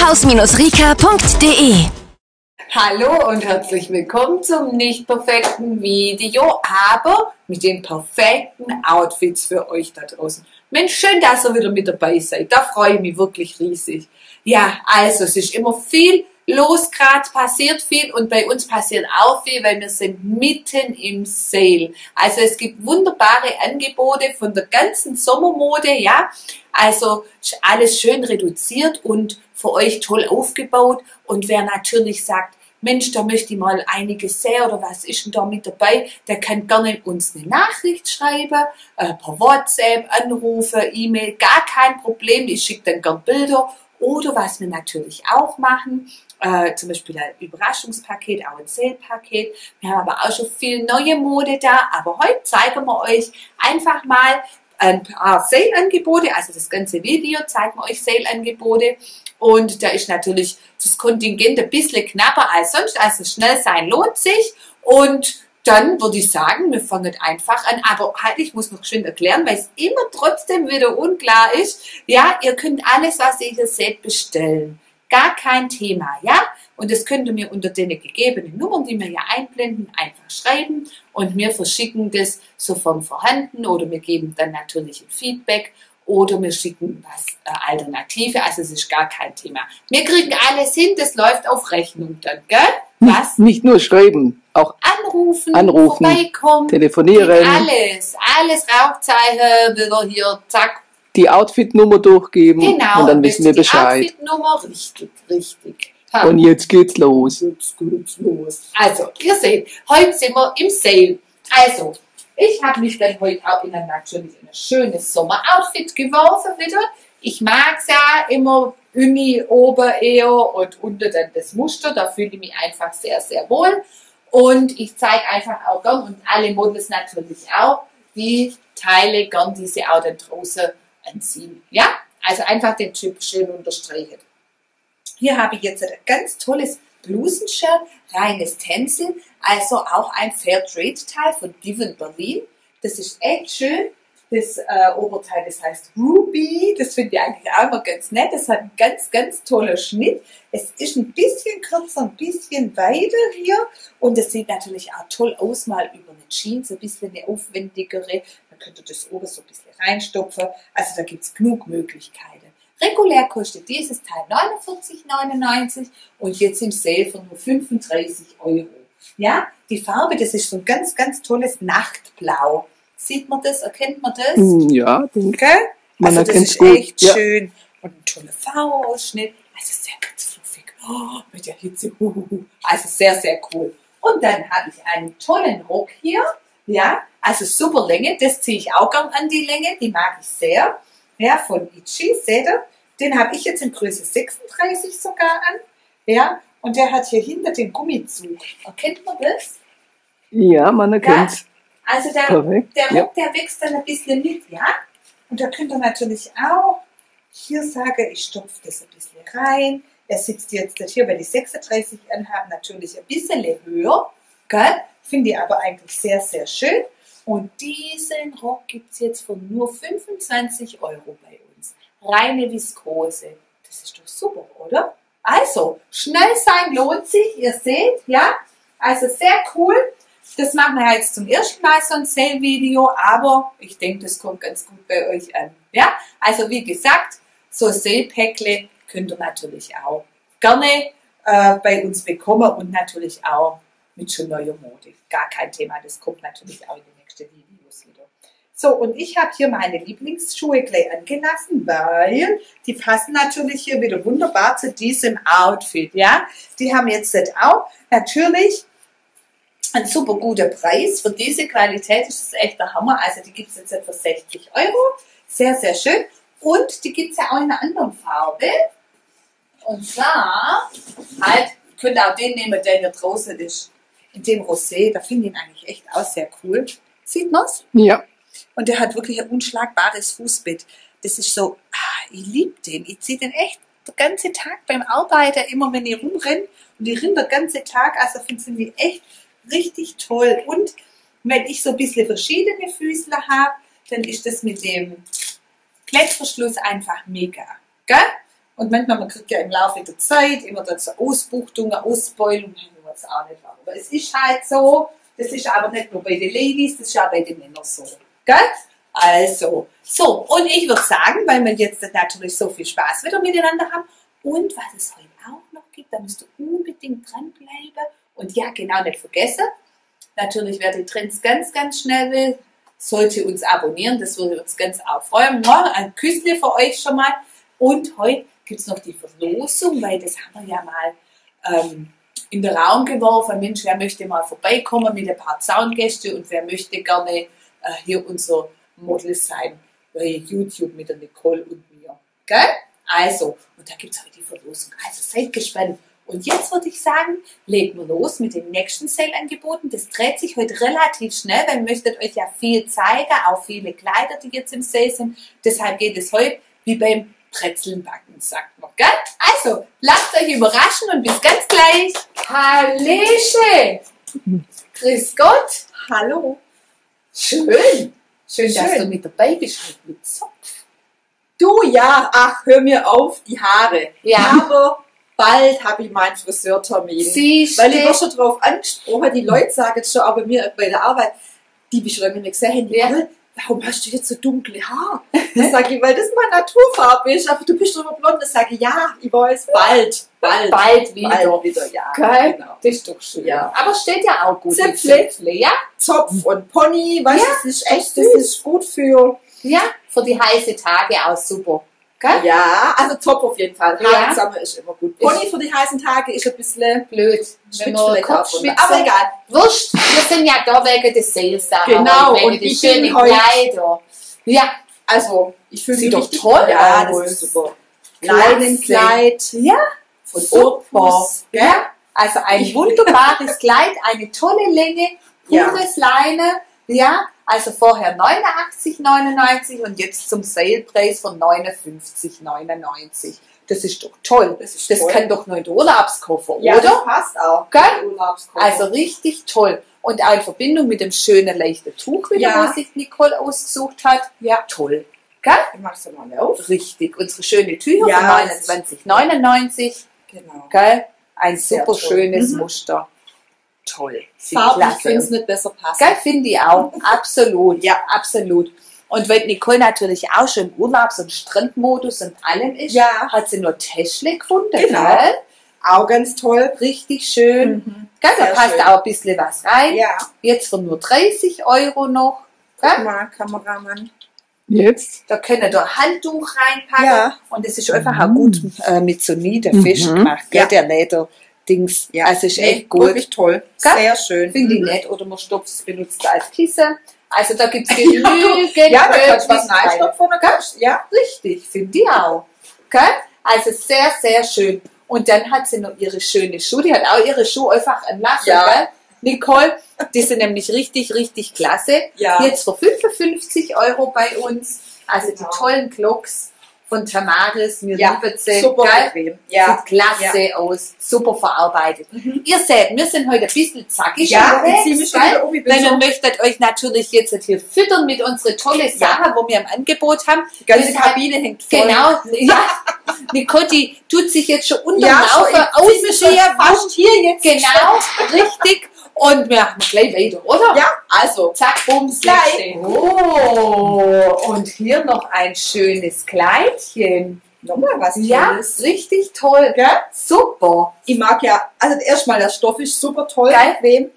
haus-rika.de Hallo und herzlich willkommen zum nicht perfekten Video, aber mit den perfekten Outfits für euch da draußen. Mensch, schön, dass ihr wieder mit dabei seid. Da freue ich mich wirklich riesig. Ja, also es ist immer viel los gerade, passiert viel und bei uns passiert auch viel, weil wir sind mitten im Sale. Also es gibt wunderbare Angebote von der ganzen Sommermode, ja. Also alles schön reduziert und für euch toll aufgebaut. Und wer natürlich sagt, Mensch, da möchte ich mal einiges sehen oder was ist denn da mit dabei, der kann gerne uns eine Nachricht schreiben, äh, per WhatsApp, anrufen, E-Mail, gar kein Problem. Ich schicke dann gern Bilder. Oder was wir natürlich auch machen, äh, zum Beispiel ein Überraschungspaket, auch ein Sale-Paket. Wir haben aber auch schon viel neue Mode da, aber heute zeigen wir euch einfach mal ein paar Sale-Angebote, also das ganze Video zeigen wir euch Sale-Angebote und da ist natürlich das Kontingent ein bisschen knapper als sonst, also schnell sein lohnt sich und dann würde ich sagen, wir fangen einfach an. Aber halt, ich muss noch schön erklären, weil es immer trotzdem wieder unklar ist. Ja, ihr könnt alles, was ihr hier seht, bestellen. Gar kein Thema, ja? Und das könnt ihr mir unter den gegebenen Nummern, die wir hier einblenden, einfach schreiben und wir verschicken das sofort vorhanden oder wir geben dann natürlich ein Feedback oder wir schicken was äh, Alternative, also es ist gar kein Thema. Wir kriegen alles hin, das läuft auf Rechnung dann, gell? Was? Nicht nur schreiben, auch anrufen, anrufen vorbeikommen, telefonieren, alles, alles Rauchzeichen, wieder hier, zack, die Outfit-Nummer durchgeben Genau, und dann wissen wir die Bescheid. Outfit-Nummer, richtig, richtig. Ha. Und jetzt geht's los. Jetzt geht's los. Also, ihr seht, heute sind wir im Sale. Also, ich habe mich dann heute auch in ein natürlich in ein schönes Sommeroutfit geworfen wieder. Ich mag's ja immer Uni oben eher und unter dann das Muster. Da fühle ich mich einfach sehr, sehr wohl. Und ich zeige einfach auch gern und alle Models natürlich auch, die Teile gern diese auch anziehen. Ja? Also einfach den Typ schön unterstreichen. Hier habe ich jetzt ein ganz tolles Blusenshirt, reines Tencel, also auch ein Fairtrade-Teil von Given Berlin. Das ist echt schön. Das äh, Oberteil, das heißt Ruby. Das finde ich eigentlich auch immer ganz nett. Das hat einen ganz, ganz toller Schnitt. Es ist ein bisschen kürzer, ein bisschen weiter hier. Und es sieht natürlich auch toll aus, mal über eine Jeans, ein bisschen eine aufwendigere. Man könnte das oben so ein bisschen reinstopfen. Also da gibt es genug Möglichkeiten. Regulär kostet dieses Teil 49,99 und jetzt im Sale für nur 35 Euro. Ja, die Farbe, das ist so ein ganz, ganz tolles Nachtblau. Sieht man das? Erkennt man das? Hm, Ja, Gell? Man also das erkennt's ist gut, echt ja. schön. Und ein toller V-Ausschnitt. Also sehr ganz fluffig. Oh, mit der Hitze. Also sehr, sehr cool. Und dann habe ich einen tollen Rock hier. Ja, also super Länge. Das ziehe ich auch gern an die Länge. Die mag ich sehr. Ja, von Itchy, seht ihr? Den habe ich jetzt in Größe 36 sogar an. Ja, und der hat hier hinter den Gummizug. Erkennt man das? Ja, man erkennt's. Also der, Perfekt, der ja. Rock, der wächst dann ein bisschen mit, ja? Und da könnt ihr natürlich auch hier sagen, ich stopfe das ein bisschen rein. Er sitzt jetzt hier, weil die 36 anhaben, natürlich ein bisschen höher. Gell? Finde ich aber eigentlich sehr, sehr schön. Und diesen Rock gibt es jetzt für nur 25 Euro bei uns. Reine Viskose. Das ist doch super, oder? Also, schnell sein lohnt sich, ihr seht, ja? Also sehr cool. Das machen wir jetzt zum ersten Mal so ein Sale-Video, aber ich denke, das kommt ganz gut bei euch an. Ja, also wie gesagt, so Sale-Päckle könnt ihr natürlich auch gerne äh, bei uns bekommen und natürlich auch mit schon neuer Mode. Gar kein Thema, das kommt natürlich auch in den nächsten Videos wieder. So, und ich habe hier meine Lieblingsschuhe gleich angelassen, weil die passen natürlich hier wieder wunderbar zu diesem Outfit, ja. Die haben jetzt auch natürlich ein super guter Preis. Für diese Qualität ist es echt der Hammer. Also die gibt es jetzt für 60 Euro. Sehr, sehr schön. Und die gibt es ja auch in einer anderen Farbe. Und zwar, halt, könnt ihr auch den nehmen, der hier draußen ist. In dem Rosé, da finde ich ihn eigentlich echt auch sehr cool. Sieht man's? Ja, Und der hat wirklich ein unschlagbares Fußbett. Das ist so, ah, ich liebe den. Ich ziehe den echt den ganzen Tag beim Arbeiten, immer wenn ich rumrenne. Und ich renne den ganzen Tag. Also finde ich echt richtig toll. Und wenn ich so ein bisschen verschiedene Füßler habe, dann ist das mit dem Klettverschluss einfach mega. Gell? Und manchmal, man kriegt ja im Laufe der Zeit immer so Ausbuchtungen, Ausbeulungen, ich weiß auch nicht warum. Aber es ist halt so, das ist aber nicht nur bei den Ladies, das ist auch bei den Männern so. Gell? Also, so, und ich würde sagen, weil wir jetzt natürlich so viel Spaß wieder miteinander haben und was es heute auch noch gibt, da musst du unbedingt dranbleiben. Und ja, genau, nicht vergessen, natürlich, wer die Trends ganz, ganz schnell will, sollte uns abonnieren, das würde uns ganz auch freuen. Ja, ein Küssle für euch schon mal. Und heute gibt es noch die Verlosung, weil das haben wir ja mal ähm, in den Raum geworfen. Mensch, wer möchte mal vorbeikommen mit ein paar Zaungäste und wer möchte gerne äh, hier unser Model sein bei YouTube mit der Nicole und mir. Gell? Also, und da gibt es heute die Verlosung. Also seid gespannt. Und jetzt würde ich sagen, legen wir los mit den nächsten Sale-Angeboten. Das dreht sich heute relativ schnell, weil ihr möchtet euch ja viel zeigen, auch viele Kleider, die jetzt im Sale sind. Deshalb geht es heute wie beim Brezelnbacken, sagt man. Gell? Also, lasst euch überraschen und bis ganz gleich. Hallöche! Grüß Gott! Hallo. Schön! Schön, Schön. dass du mit dabei bist mit, mit Zopf. Du ja, ach, hör mir auf, die Haare. Ja. Aber bald habe ich meinen Friseurtermin. Siehst Weil ich war schon drauf angesprochen, die Leute sagen schon, aber mir bei der Arbeit, die mich schon lange nicht gesehen haben, Ja. Nicole, warum hast du jetzt so dunkle Haare? Das sage ich, weil das meine Naturfarbe ist, aber du bist doch immer blond. Das sage ich, ja, ich weiß, bald, bald, Bald wieder. bald wieder, ja. Gell? Genau. Das ist doch schön. Ja. Aber steht ja auch gut. Zipfle. Ja? Zopf und Pony, weißt du, Ja, das ist echt, das ist gut für, Ja, für die heiße Tage auch super. Gell? ja, also Zopf auf jeden Fall. Ja. Haare zusammen ist immer gut. Pony für die heißen Tage ist ein bisschen Blöd. Wenn man vielleicht auch von- Kopfschwitze. Aber egal. Wurscht, wir sind ja da wegen des Sales da. Genau, und der ich bin schönen heute- Kleider. Ja, Also, ich fühle mich doch toll Ja, das ist super. Leinenkleid ja, von. Urpus. Ja, also ein wunderbares Kleid, eine tolle Länge, Ja. pures Leine. Ja, also vorher 89,99 und jetzt zum Salepreis von 59,99. Das ist doch toll. Das ist Das toll. kann doch nur der Urlaubskoffer, Ja, oder? das passt auch. Gell? Urlaubskoffer. Also richtig toll. Und auch in Verbindung mit dem schönen leichten Tuch wieder, Ja. wo sich Nicole ausgesucht hat. Ja. Toll. Gell? ich mach's ja mal auf. Richtig. Unsere schöne Tücher Ja, von das ist- 29,99. Genau. Gell? Ein super schönes Mhm. Muster. Toll. Sieht Farblich könnte es nicht besser passen. Finde ich auch. Absolut. Ja. absolut. Und weil Nicole natürlich auch schon im Urlaubs- und Strandmodus und allem ist, Ja. hat sie nur Täschle gefunden. Genau. Gell? Auch ganz toll. Richtig schön. Mhm. Gell, da Sehr passt schön. auch ein bisschen was rein. Ja. Jetzt für nur 30 Euro noch. Guck mal, Kameramann. Jetzt? Da können ihr da Handtuch reinpacken. Ja. Und das ist einfach auch gut äh, mit so Niederfisch Mhm. gemacht. Gell? Ja. Der Lederdings. Ja. Also ist echt gut. Wirklich toll. Gell? Sehr schön. Finde ich Mhm. nett. Oder man stopft es, benutzt es als Kissen. Also da gibt es genügend Ja, da kannst du was reinstopfen ja. Richtig, finde ich auch. Gell? Also sehr, sehr schön. Und dann hat sie noch ihre schöne Schuhe. Die hat auch ihre Schuhe einfach anlassen, Ja. gell? Nicole, die sind nämlich richtig, richtig klasse. Ja. Jetzt für 55 Euro bei uns. Also Genau. die tollen Glocks von Tamaris, mir Ja, super bequem. Ja. Sieht klasse aus, super verarbeitet. Ihr seht, wir sind heute ein bisschen zackig Ja, unterwegs, bin Denn ihr möchtet euch natürlich jetzt hier füttern mit unseren tollen Sachen, wo wir im Angebot haben. Die ganze Deshalb- Kabine hängt voll. Genau, ja. Nicole, die tut sich jetzt schon unter Ja, ausziehen. fast hier jetzt. Genau, richtig. Und wir machen gleich weiter, oder? Ja, also. Zack, bums, Gleich. Oh, und hier noch ein schönes Kleidchen. Nochmal was Ja, Tolles. richtig toll. Gell? Super. Ich mag ja, also erstmal der Stoff ist super toll. Geil. Wem?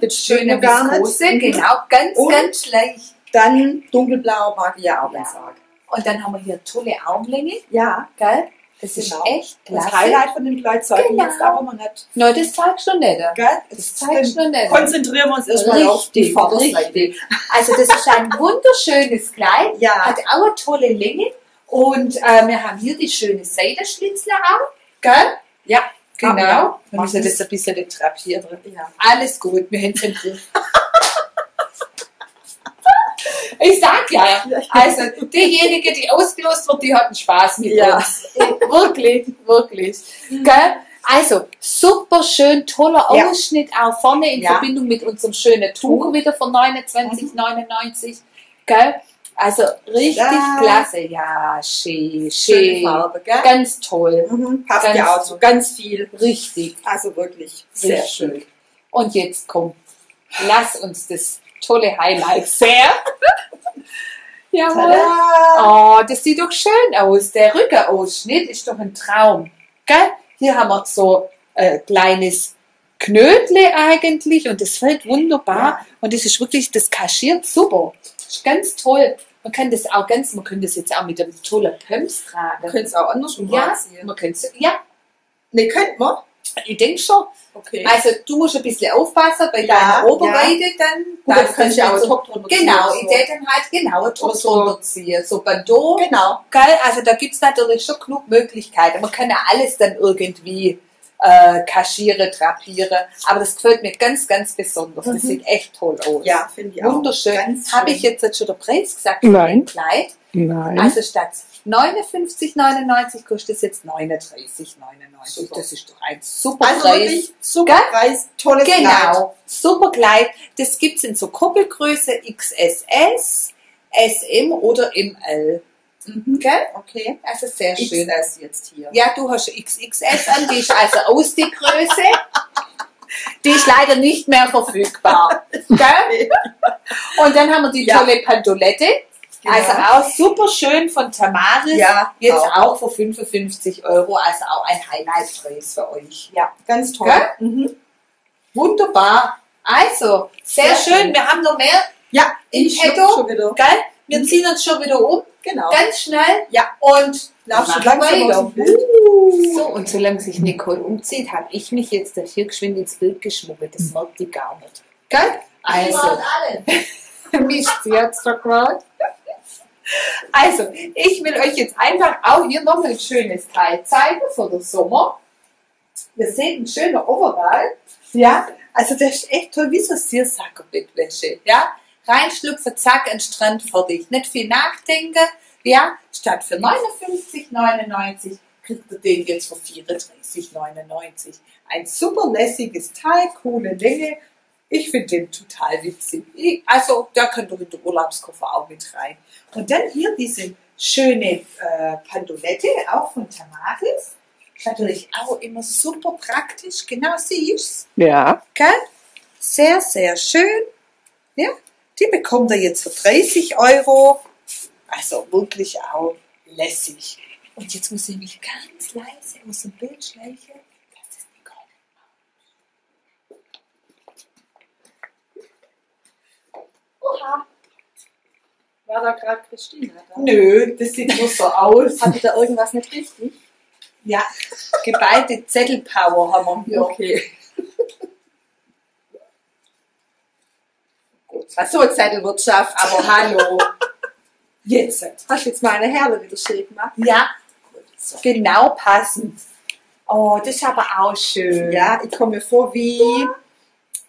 Das schöne. Viskose, Mhm. genau, ganz, Und- ganz leicht. Dann dunkelblau mag ich ja auch Ja. arg. Und dann haben wir hier tolle Armlänge, Ja, gell? Das ist Genau. echt das klasse. Highlight von dem Kleid zeige ich Genau. jetzt aber noch nicht. No, das zeigst du nicht. Gell? Das zeigst du nicht. Konzentrieren wir uns erstmal auf die Vorderseite. Also das ist ein wunderschönes Kleid, Ja. hat auch eine tolle Länge und äh, wir haben hier die schöne Seidenschlitzler auch, gell? Ja, Genau. Ja. Wir müssen das ein bisschen den Trap hier drin. Ja. Alles gut, wir haben es im Griff. Ich sag ja, also diejenige, die ausgelost wird, die hat einen Spaß mit Ja. uns. Wirklich, wirklich. Gell? Also, super schön, toller Ja. Ausschnitt auch vorne in Ja. Verbindung mit unserem schönen Tuch wieder von 29,99. Gell? Also richtig Ja. klasse. Ja, schön, schön. Farbe, gell? Ganz toll. Mhm, passt Ganz ja auch zu ganz viel. Richtig. Also wirklich Sehr sehr schön. schön. Und jetzt komm, lass uns das tolle Highlight sehen. Jawohl. Tada! Oh, das sieht doch schön aus. Der Rückenausschnitt ist doch ein Traum. Gell? Hier haben wir so ein kleines Knödle eigentlich und das fällt wunderbar. Und das ist wirklich, das kaschiert super. Das ist ganz toll. Man kann das auch ganz, man kann das jetzt auch mit einem tollen Pumps tragen. können es auch andersrum Ja, anziehen. man könnte ja, Ne, könnt man? Ich denke schon. Okay. Also du musst ein bisschen aufpassen bei Ja, deiner Oberweite dann. Gut, dann das ihr auch so, Top drunter Genau, ich werde dann halt genau einen Top drunter ziehen. So Bandeau, Genau. Geil, also da gibt es natürlich schon genug Möglichkeiten. Man kann ja alles dann irgendwie äh, kaschieren, drapieren. Aber das gefällt mir ganz, ganz besonders. Das Mhm. sieht echt toll aus. Ja, finde ich auch. Wunderschön. Habe ich jetzt, jetzt schon den Preis gesagt? Nein. Kleid? Nein. Also statt 59,99 kostet es jetzt 39,99. Super. Das ist doch ein super Also Preis. wirklich super Gell? Preis, tolles Kleid. Genau, super Kleid. Das gibt es in so Koppelgröße XSS, SM oder ML. Mhm. Gell? Okay. Also sehr schön. XS jetzt hier. Ja, du hast XXS an, die ist also aus die Größe. Die ist leider nicht mehr verfügbar. Gell? Und dann haben wir die Ja. tolle Pandolette. Genau. Also auch super schön von Tamaris. Ja, Jetzt auch. auch für 55 Euro. Also auch ein Highlight-Preis für euch. Ja, ganz toll. Mhm. Wunderbar. Also, sehr, Sehr schön. schön. Wir haben noch mehr. Ja, In petto. schon wieder. Gell? Wir ziehen uns schon wieder um. Genau. Ganz schnell. Ja. Und Lauf schon machen langsam dem Bild. So, und solange sich Nicole umzieht, habe ich mich jetzt hier geschwind ins Bild geschmuggelt. Das merkt die gar nicht. Gell? Also, mich jetzt doch gerade. Also, ich will euch jetzt einfach auch hier noch ein schönes Teil zeigen für den Sommer. Wir sehen ein schöner Overall. Ja, also der ist echt toll, wie so Seersacker-Bettwäsche. Ja, reinschlüpfen, zack, ein Strand fertig. Nicht viel nachdenken. Ja, statt für 59,99 kriegt ihr den jetzt für 34,99. Ein super lässiges Teil, coole Länge. Ich finde den total witzig. Also, da könnt ihr in den Urlaubskoffer auch mit rein. Und dann hier diese schöne äh, Pandolette, auch von Tamaris. Natürlich auch immer super praktisch. Genau, siehst Ja. Gell? Sehr, sehr schön. Ja, die bekommt ihr jetzt für 30 Euro. Also wirklich auch lässig. Und jetzt muss ich mich ganz leise aus dem Bild schleichen. Das ist Nicole. Oha. War da gerade Christine? Da? Nö, das sieht nur so aus. Hatte da irgendwas nicht richtig? Ja, geballte Zettelpower haben wir hier. Okay. So Zettelwirtschaft, aber hallo. Jetzt. Hast du jetzt meine Herle wieder schön gemacht? Ja, genau passend. Oh, das ist aber auch schön. Ja, ich komme mir vor wie.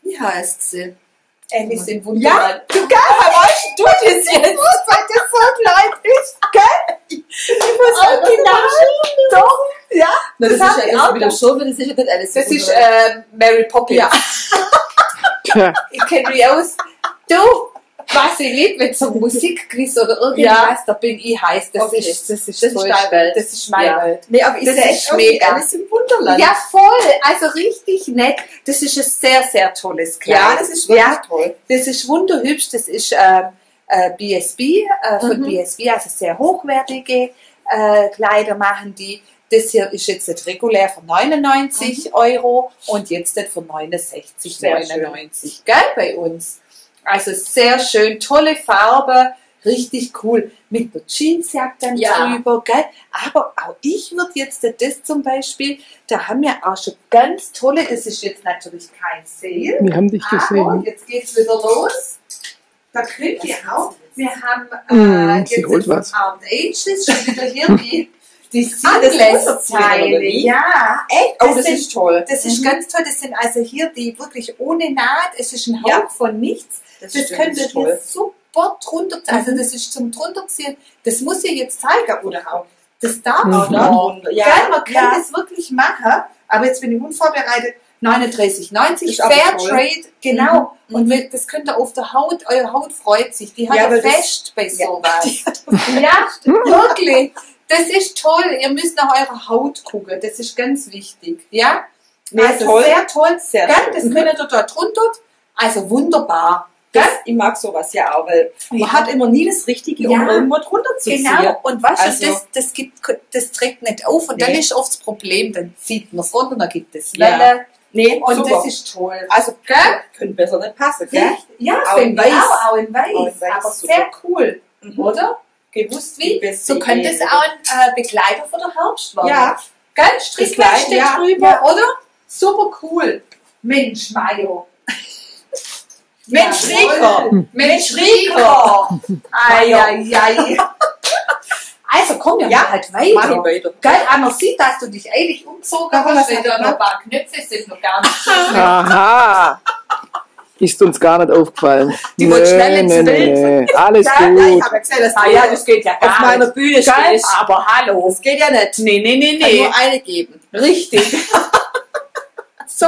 Wie heißt sie? Alice im Ja, Wunderland. du geil, weißt du das jetzt? Weil das so klein ist, gell? Ich muss Original. Doch, ja. Na, das, Das ist ja auch wieder schon, das ist ja nicht alles. Das ist äh, Mary Poppins. Ja. Ich kenne mich aus. Du, was ich liebe, wenn so Musikquiz oder irgendwas, Ja. da bin ich heiß. Das Okay. ist, das ist, Das ist deine Welt. Das ist meine ja. Welt. Nee, aber ich Das ist mega. Alice im Wunderland. Ja, voll. Also richtig nett. Das ist ein sehr, sehr tolles Kleid. Ja, das ist wirklich Ja, toll. Das ist wunderhübsch. Das ist ähm, äh, BSB, äh, von Mhm. BSB, also sehr hochwertige äh, Kleider machen die. Das hier ist jetzt nicht regulär für 99 Euro und jetzt nicht für 69, Sehr 99, gell, bei uns. Also sehr schön, tolle Farbe, richtig cool. Mit der Jeansjacke dann Ja. drüber, gell. Aber auch ich würde jetzt das zum Beispiel, da haben wir auch schon ganz tolle, das ist jetzt natürlich kein Sale, Wir haben dich aber gesehen. jetzt geht's wieder los. Da könnt ihr auch, wir haben äh, Mm, jetzt. Armed Ages schon wieder hier die, die Ah, wie? Ja, Echt? Oh, Das das sind- ist toll. das ist Mhm. ganz toll. Das sind also hier die wirklich ohne Naht. Es ist ein Hauch Ja. von nichts. Das, Das könnt ihr hier super drunter ziehen. Also Mhm. das ist zum drunterziehen. Das muss ich jetzt zeigen, oder auch. Das darf Mhm. noch. Ja, Gell, man kann ja. das wirklich machen. Aber jetzt bin ich unvorbereitet. 39,90 Ist aber Fair. Trade, genau. Mhm. Und wir- das könnt ihr auf der Haut, eure Haut freut sich. Die hat Ja, ja, weil das- fest bei Ja. sowas. Ja, wirklich. Das ist toll. Ihr müsst nach eurer Haut gucken. Das ist ganz wichtig. Ja? Also toll. sehr toll. Sehr Gell? Das Mhm. könnt ihr dort drunter. Also wunderbar. Das, ich mag sowas ja auch, weil man Ja. hat immer nie das Richtige, um Ja. irgendwo drunter zu ziehen. Genau. Und weißt Also- du, das, das, gibt, das trägt nicht auf. Und dann Nee. ist oft das Problem, dann zieht man es runter, dann gibt es Ja. Welle. Nee, Und super. das ist toll. also, Gell? könnte besser nicht passen, gell? Ja, ja Auch in Weiß. auch, auch in Weiß. Auch in Weiß, aber super. sehr cool, Mhm. oder? Gewusst wie? So könnte es auch ein äh, Begleiter für den Herbst werden. Ja. Gell? Strickleiste ja, drüber, ja. oder? Super cool. Mensch, Mayo. Mensch. Rieker. Mensch, Rieker. Ei, ei, ei. Also komm, wir Ja, halt Mach ich weiter. weiter. Geil, man sieht, dass du dich Ja, hast, weil hab da ich noch ein paar Knöpfe sind noch gar nicht so. Aha. Ist uns gar nicht aufgefallen. Die wollen schnell ins nee, Bild. nee. Alles Ja, ja, ich gut. habe ja gesehen, dass Ah ja, das geht ja auf gar meiner nicht. Bühne Geil, stehst. aber hallo. Das geht ja nicht. Nee, nee, nee, Kann nee. nur eine geben. Richtig.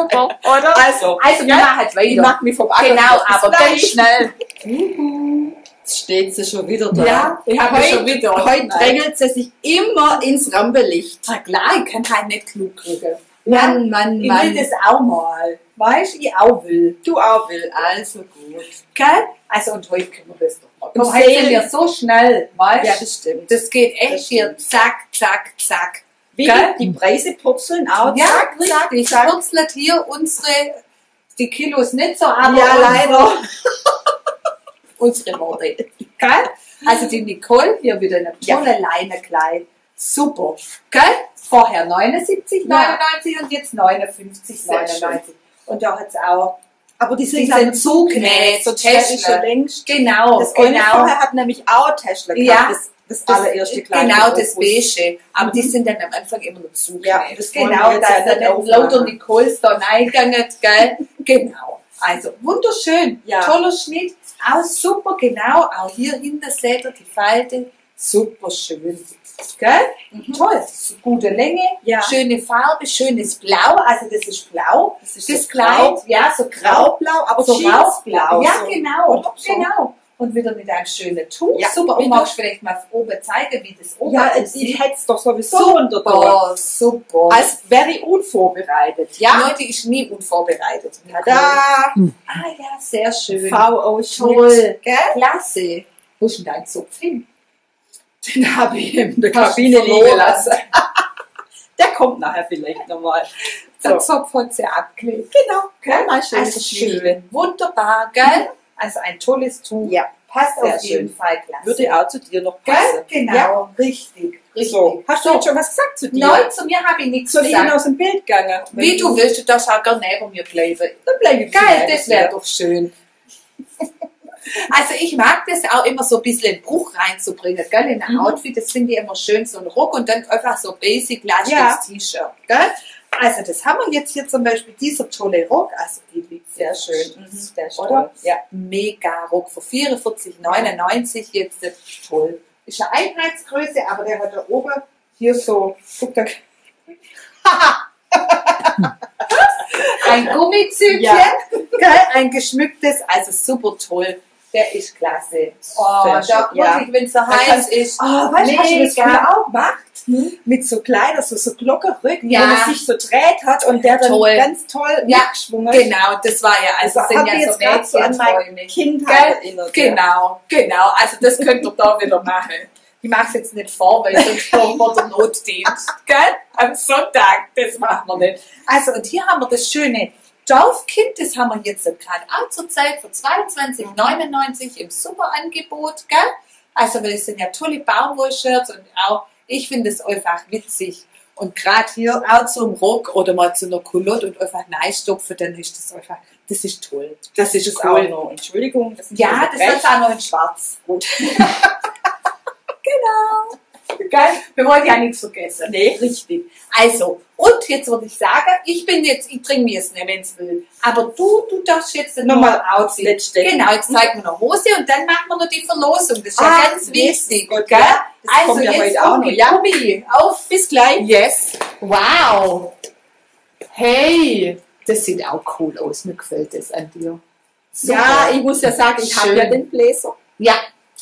Super, oder? Also, Also, wir ja, machen halt ich weiter. mach mich vom Acker. Genau, aber ganz schnell. Jetzt steht sie schon wieder da. Ja, ich habe heute, schon wieder. Heute drängelt sie sich immer ins Rampenlicht. Na klar, ich kann halt nicht genug kriegen. Mann, Mann, Ich Mann. will das auch mal. Weißt du, ich auch will. du auch will. Also gut. Gell? Also, und heute können wir das doch mal. Komm, heute sind wir so schnell, weißt du? Ja, das stimmt. Das geht echt Das hier zack, zack, zack. Gell? die Preise purzeln auch. Ja, zack, zack, ich zack. purzelt hier unsere, die Kilos nicht so, aber Ja, leider. unsere Worte. Gell? Also die Nicole, hier wieder eine Ja. tolle Leinekleid. Super. Gell? Vorher 79, Ja. 99 und jetzt 59, Sehr 99. Und da hat es auch, Aber die sind, Die sind zugenäht, so Täschle. längst. genau, Das genau. vorher hat nämlich auch Täschler Ja. gehabt. Das, das, Das- allererste Kleid. Genau, mit das Opus. Beige. Aber Mhm. die sind dann am Anfang immer noch zugenäht. Ja, das genau, da nicht aufmachen. lauter Nicoles da reingegangen, gell? Genau. Also wunderschön. Ja. Toller Schnitt. Auch super, genau. Auch hier hinten seht ihr die Falte. Super schön. Gell? Mhm. Toll. Gute Länge, Ja. schöne Farbe, schönes Blau. Also das ist blau. Das ist Das so Kleid, grau, ja, so grau. graublau, aber So Jeansblau. Ja, so. genau, so. genau. Und wieder mit einem schönen Tuch. Ja, Super. Und magst vielleicht mal oben zeigen, wie das oben Ja, aussieht? ich hätte es doch sowieso. Super, super. Als wäre ich unvorbereitet. Ja, Leute, ich nie unvorbereitet. da. Ah ja, sehr schön. VO. Gell? Klasse. Wo ist denn dein Zopf hin? Den habe ich in der Kabine liegen lassen. Der kommt nachher vielleicht nochmal. Der So. Zopf hat sie abgelegt. Genau, Gell? mal schön Also schön. Wunderbar, gell? Also ein tolles Tuch. Ja, Passt Sehr auf jeden schön. Fall klasse. würde auch zu dir noch Gell? passen. Genau, Ja. richtig. Richtig. So, hast du So. jetzt schon was gesagt zu dir? Nein, zu mir habe ich nichts Soll ich gesagt. aus dem Bild gehen? Wie du willst, du darfst auch gerne neben mir bleiben. Dann bleibe ich Geil, das wäre doch schön. Also ich mag das auch immer so ein bisschen Bruch reinzubringen, gell, in ein Mhm. Outfit. Das finde ich immer schön, so ein Rock und dann einfach so basic lastiges Ja. T-Shirt, gell. Also das haben wir jetzt hier zum Beispiel, dieser tolle Rock, also die liegt Sehr schön. Mhm. Sehr Oder? toll. Ja. Mega Rock für 44,99 jetzt, toll. Ist eine Einheitsgröße, aber der hat da oben hier so, guck da, ein Gummizügchen, Ja. ein geschmücktes, also super toll. Der ist klasse. Oh, Sehr da, ja. wirklich, wenn es so heiß ist. Oh, weißt du, hast du das früher auch gemacht? Hm? Mit so Kleidern, so, so Glockerrücken, Ja. wo man sich so dreht hat und der dann Toll. ganz toll Ja, mitgeschwungen ist. Genau, das war ja, also Das sind ja ich so gerade so an meine. Kindheit erinnert. Genau, genau. Also das könnt ihr da wieder machen. Ich mache es jetzt nicht vor, weil sonst brauchen wir den Notdienst. Gell? Am Sonntag, das machen wir nicht. Also und hier haben wir das schöne Dorfkind, das haben wir jetzt gerade auch zur Zeit für 22,99 im Superangebot. Gell? Also weil es sind ja tolle Baumwollshirts und auch, ich finde es einfach witzig. Und gerade hier auch zum Rock oder mal zu einer Culotte und einfach reinstopfen, dann ist das einfach, das ist toll. Das ist es Cool. auch noch. Entschuldigung. Das Ja, das hat auch noch in schwarz. Gut. Wir wollen ja nichts vergessen. Nee. Richtig. Also, und jetzt würde ich sagen, ich bin jetzt, ich trinke mir jetzt nicht, wenn es will. Aber du, du darfst jetzt Nochmal Outfit. letzte. Genau, jetzt zeigen wir noch Hose und dann machen wir noch die Verlosung. Das ist ja Ah, ganz yes, wichtig. gut, gell? ja. Das also kommt ja jetzt heute auch noch, ja. Gummi. Auf, bis gleich. Yes. Wow. Hey. Das sieht auch cool aus. Mir gefällt das an dir. Super. Ja, ich muss ja sagen, ich habe ja den Bläser. Ja,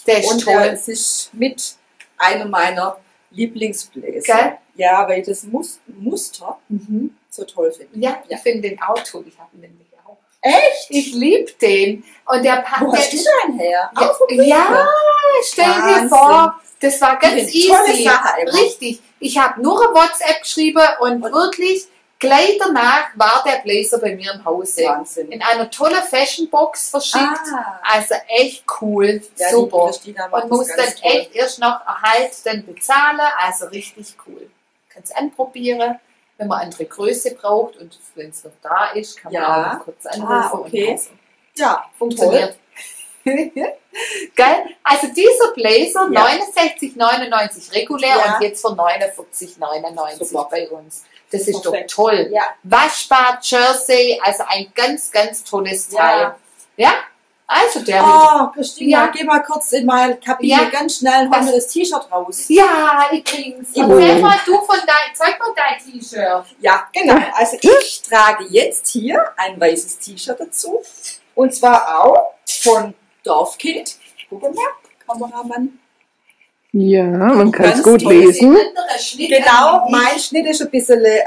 der ist Und toll. äh, es ist mit einer meiner Lieblingsbläser. Gell? Ja, weil ich das Mus Muster Mhm. so toll finde. Ja, ich finde den auch toll. Ich habe ihn nämlich auch. Echt? Ich liebe den. Und der passt. Wo hast du den her? Ja, ja, stell dir Wahnsinn. vor, das war ganz easy. Richtig. Ich habe nur eine WhatsApp geschrieben und, wirklich gleich danach war der Blazer bei mir im Hause. Wahnsinn. In einer tollen Fashionbox verschickt. Ah, Also echt cool. ja, Super. Und muss dann toll. echt erst noch Erhalt dann bezahlen. Also richtig cool. Kannst anprobieren. Wenn man andere Größe braucht und wenn es noch da ist, kann man Ja. auch noch kurz anrufen. Ah, okay. Ja, Funktioniert. Geil? Also dieser Blazer Ja. 69,99 regulär Ja. und jetzt für 49,99 Super. bei uns. Das ist Perfekt. doch toll. Ja. Waschbar, Jersey, also ein ganz, ganz tolles. Teil. Ja? Also der Oh, Christina, Ja. geh mal kurz in meine Kabine Ja. ganz schnell und hol mir das T-Shirt raus. Ja, ich bring's. Erzähl will. mal du von dein, zeig mal dein T-Shirt. Ja, genau. Also ich trage jetzt hier ein weißes T-Shirt dazu. Und zwar auch von Dorfkind. Guck mal, Kameramann. Ja, man kann es gut lesen. Genau, mein Schnitt ist ein bisschen äh,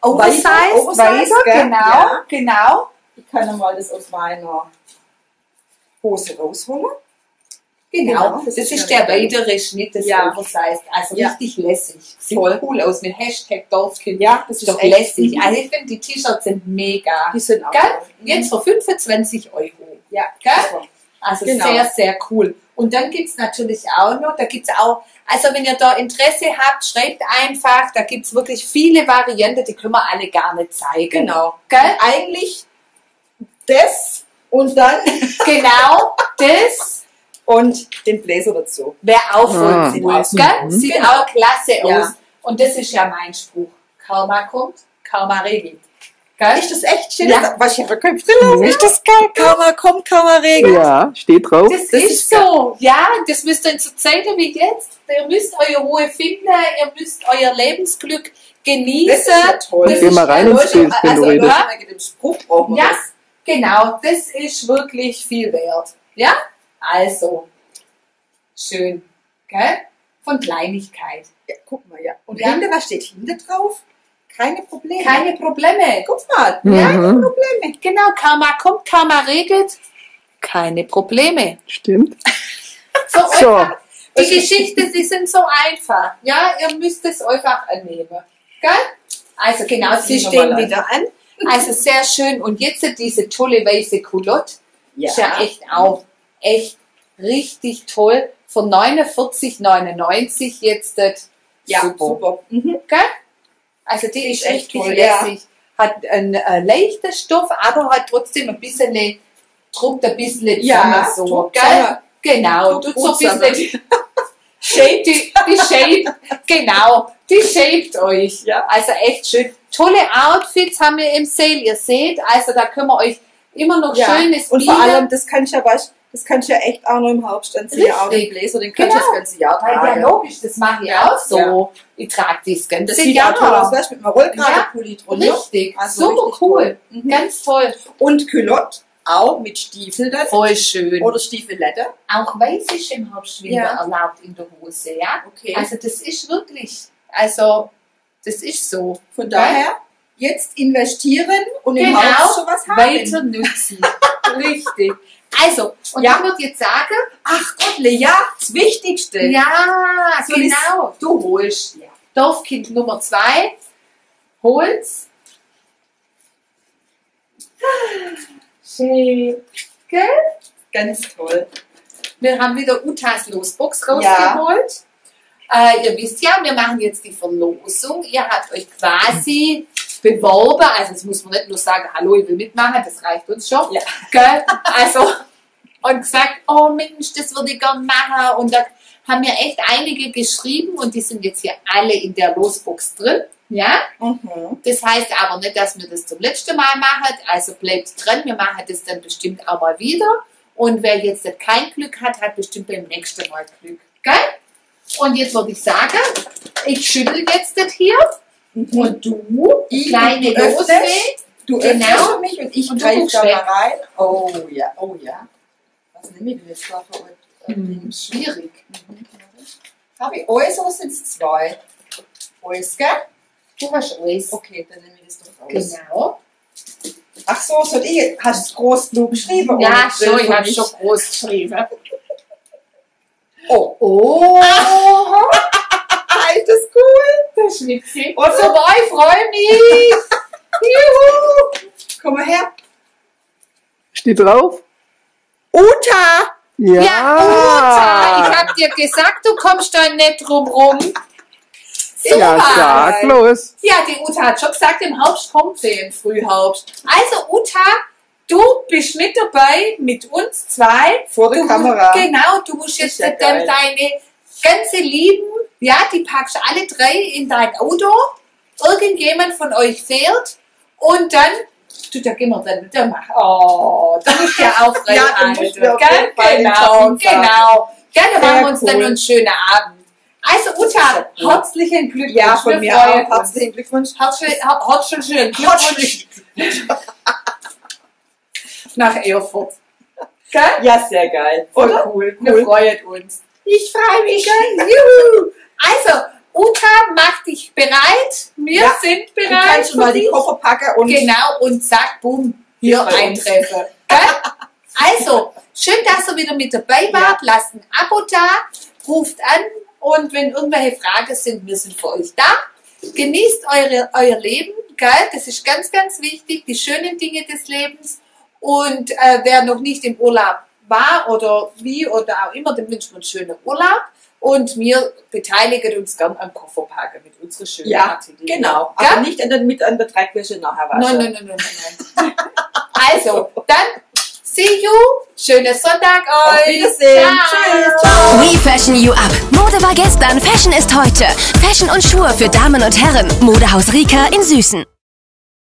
Oversize, weiter, Oversize, weiter, gell? genau, Ja. genau. Ich kann mal das aus meiner Hose rausholen. Genau, Genau, das, das ist der weitere Schnitt des Ja. Oversized. Also Ja. richtig lässig. Sieht Toll. cool aus mit Hashtag Dorfkind. Ja, das Ist doch lässig. Mhm. Also ich finde, die T-Shirts sind mega. Die sind auch Gell? toll. Jetzt für 25 Euro. Ja, Gell? super. Also Genau. sehr, sehr cool. Und dann gibt's natürlich auch noch, da gibt's auch, also wenn ihr da Interesse habt, schreibt einfach, da gibt's wirklich viele Varianten, die können wir alle gar nicht zeigen. Genau. Gell? Eigentlich das und dann Genau, das und den Bläser dazu. wäre auch voll cool. Sieht Gell? Mhm. Sieht Genau. auch klasse Ja. aus. Und das ist ja mein Spruch. Karma kommt, Karma regelt. Gell? Ist das echt schön? Ja. Was ich habe keine Brille. Nee. Ist das geil? Karma kommt, Karma regelt. Ja, steht drauf. Das, Das ist, ist so. Ja, das müsst ihr in so Zeiten wie jetzt. Ihr müsst eure Ruhe finden, ihr müsst euer Lebensglück genießen. Das ist ja toll. Das Geh ist mal rein ins Bild, wenn du also, redest. ja, Ja, das. genau, das ist wirklich viel wert. Ja, also, schön, gell? Von Kleinigkeit. Ja, guck mal, ja. Und Ja. hinten, was steht hinten drauf? Keine Probleme. Keine Probleme. Guck mal. Mhm. Keine Probleme. Genau, Karma kommt, Karma regelt. Keine Probleme. Stimmt. So, So. einfach, die Geschichte, sie sind so einfach. Ja, ihr müsst es einfach annehmen. Gell? Also genau, sie stehen wieder an. Also sehr schön. Und jetzt diese tolle weiße Culotte. Ja. Ist ja echt auch echt richtig toll. Von 49,99 jetzt das. Ja, super. super. Mhm. Gell? Also die ist, Ist echt toll, lässig. Hat einen äh, leichten Stoff, aber hat trotzdem ein bisschen, druckt ein bisschen Ja, zusammen so. Gell? zusammen. Genau, tut so ein bisschen. Shape, die, die Shape, genau, die shaped euch. Ja. Also echt schön. Tolle Outfits haben wir im Sale, ihr seht. Also da können wir euch immer noch Ja. schönes Und vor allem, das kannst du ja, weißt, das kannst du ja echt auch noch im Hauptstand sehen, auch den. Bläser, den kannst du Genau. das ganze Jahr Weil ja tragen. logisch, das mache ich Ja, auch so. Ich trage das ganze Das sieht auch toll aus, weißt du, mit einem Rollkragenpulli drunter. Richtig, Also super richtig cool. toll. Mhm. Ganz toll. Und Culotte auch mit Stiefel dann. Voll schön. Oder Stiefelette. auch weiß ist im wieder Ja. erlaubt in der Hose, ja. Okay. Also das ist wirklich, also das ist so. Von daher jetzt investieren und im Genau. Haus schon was haben. Weiter nutzen. Richtig. Also, und Ja. ich würde jetzt sagen, Ach Gott, ja, das Wichtigste. ja, ich's- genau, du holst Ja. Dorfkind Nummer zwei, hol's. Schön. Gell? Ganz toll. Wir haben wieder Utas Losbox Ja. rausgeholt. Äh, ihr wisst ja, wir machen jetzt die Verlosung. Ihr habt euch quasi beworben, also das muss man nicht nur sagen, hallo, ich will mitmachen, das reicht uns schon. Ja. Gell? Also, und gesagt, oh Mensch, das würde ich gern machen. Und da haben mir echt einige geschrieben und die sind jetzt hier alle in der Losbox drin. Ja? Mhm. Das heißt aber nicht, dass wir das zum letzten Mal machen. Also bleibt dran, wir machen das dann bestimmt auch mal wieder. Und wer jetzt kein Glück hat, hat bestimmt beim nächsten Mal Glück. Geil? Und jetzt würde ich sagen, ich schüttel jetzt das hier. Und du, Ich- kleine Losfee, Du Genau. mich und ich Und greife da mal rein. Oh ja, oh ja. Was nehme ich denn jetzt da für ein Hm, Ding? schwierig. Habe ich alles oder sind es zwei? Alles, gell? Du hast alles. Okay, dann nehme ich das doch raus. Genau. Ach so, soll ich, hast du es groß genug geschrieben? Ja, Oder schon, ich habe schon groß geschrieben. Oh, Oh, ah, ist das cool? das ist witzig. Super, ich freue mich. Juhu! Komm mal her. Steht drauf? Uta! Ja. Ja, Uta, ich hab dir gesagt, du kommst da nicht drum rum. ja, sag los. Ja, die Uta hat schon gesagt, im Herbst kommt sie im Frühherbst. Also Uta, du bist mit dabei, mit uns zwei. Vor der du, Kamera. Genau, du musst jetzt deine ganze Lieben, ja, die packst du alle drei in dein Auto. Irgendjemand von euch fährt und dann, du, da gehen wir dann, dann mach, oh, da musst du ja aufrennen. Ja, dann Alter, Genau, genau. Gerne Sehr machen wir uns dann cool. einen schönen Abend. Also Uta, cool. herzlichen Glückwunsch. Ja, von mir auch. Herzlichen Glückwunsch. Herzlichen, her- herzlichen Glückwunsch nach Erfurt. Gell? Ja, sehr geil. Voll Oder? cool. Wir Cool. freuen uns. Ich freue mich. Juhu. Also, Uta, mach dich bereit. Wir Ja, sind Du bereit. kannst schon mal die. Koffer packen und Genau, und zack, bumm, hier Ja, eintreffen. Also, schön, dass ihr wieder mit dabei wart. Lasst ein Abo da, ruft an und wenn irgendwelche Fragen sind, wir sind für euch da. Genießt eure, euer Leben, gell? das ist ganz, ganz wichtig, die schönen Dinge des Lebens. Und äh, wer noch nicht im Urlaub war oder wie oder auch immer, dem wünschen wir einen schönen Urlaub. Und wir beteiligen uns gern am Kofferpacken mit unseren schönen Ja, Artikeln. genau. Aber nicht an der, mit an der Dreckwäsche nachher waschen. Nein, nein, nein, nein, nein. nein. also, dann see you. Schönen Sonntag euch. Auf Wiedersehen. Ciao. Tschüss. Ciao. We Fashion You Up. Mode war gestern, Fashion ist heute. Fashion und Schuhe für Damen und Herren. Modehaus Rika in Süßen.